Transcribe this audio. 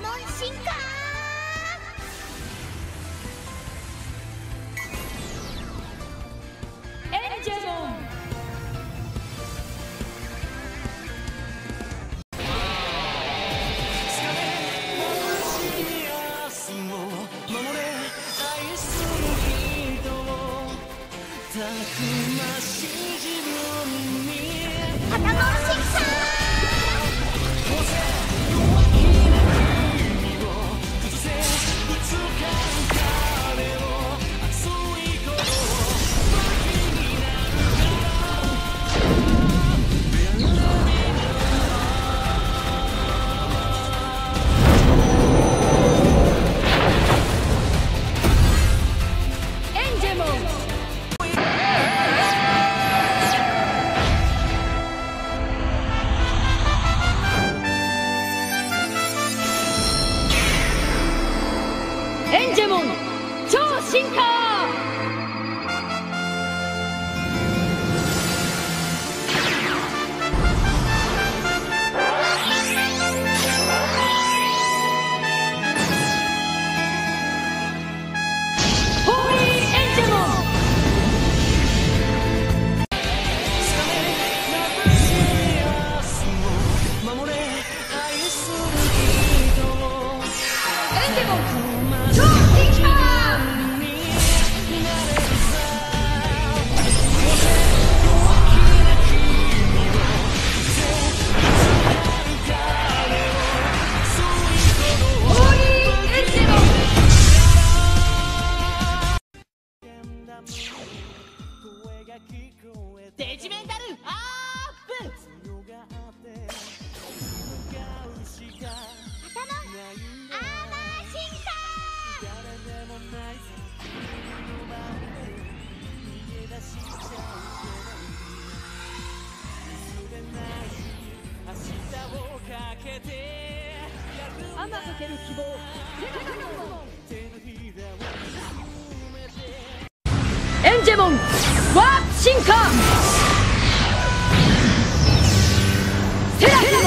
ラモン進化エンジェモンたしタンシンんエンジェモン超進化デジメンタルアップ天かける希望。エンジェモン。ワープ進化。セラフ